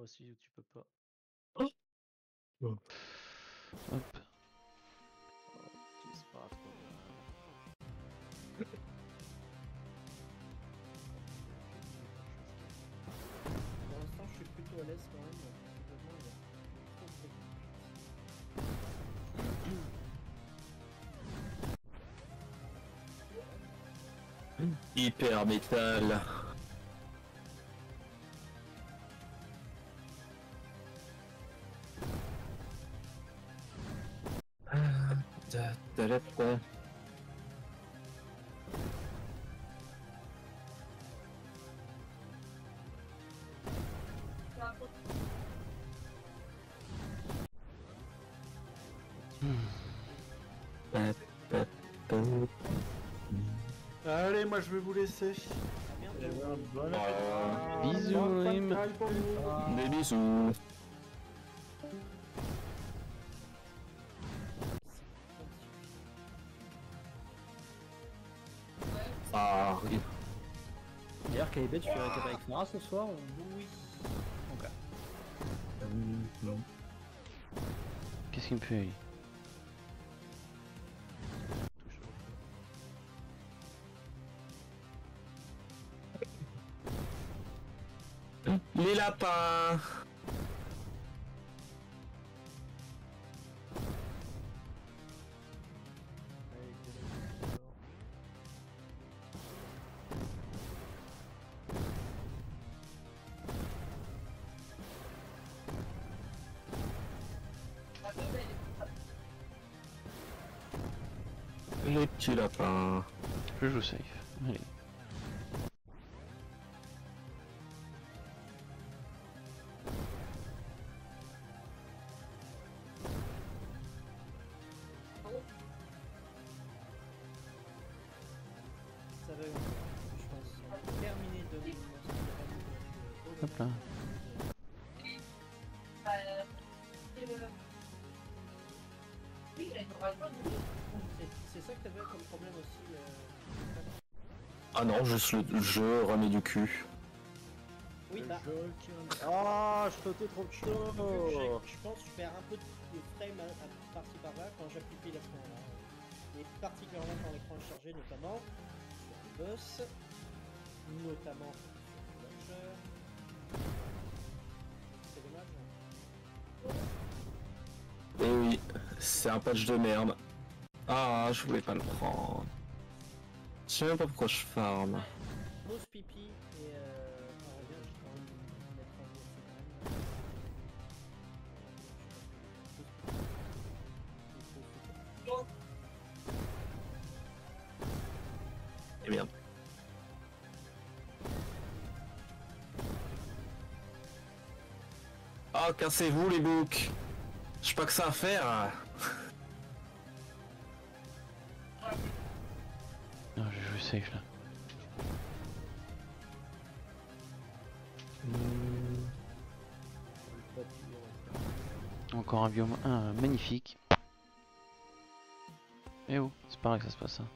Oh si, tu peux pas. Hop. Oh, c'est pas trop. Pour l'instant, je suis plutôt à l'aise quand même. Hyper métal. Allez, moi je vais vous laisser. Ah merde, j'ai Bon Ah, appétit. Bon Bisous, Rim. travail pour vous. Des bisous. Ah, oui. D'ailleurs, KIB, tu fais récap avec Farah ce soir ou... Oui. Ok. Qu'est-ce qu'il me fait Les lapins. Les petits lapins. Je joue safe. Allez. Ça va, je pense, terminer de Hop là. C'est ça que t'avais comme problème aussi. euh, Ah non, juste le jeu remet du cul. Oui, bah, Ah, je sautais trop tôt. je pense que je perds un peu de frame par-ci par-là quand j'appuie pile à ce moment-là. Et particulièrement quand l'écran est chargé, notamment sur le boss, notamment sur le launcher. C'est un patch de merde. Ah, je voulais pas le prendre. Je sais même pas pourquoi je farm. Pause pipi et euh, on revient, je vais quand même mettre un jour ce grain. Eh bien. Ah, cassez-vous les boucs J'ai pas que ça à faire Non, je joue safe là. Encore un biome 1 magnifique. Et oh, c'est là que ça se passe. hein.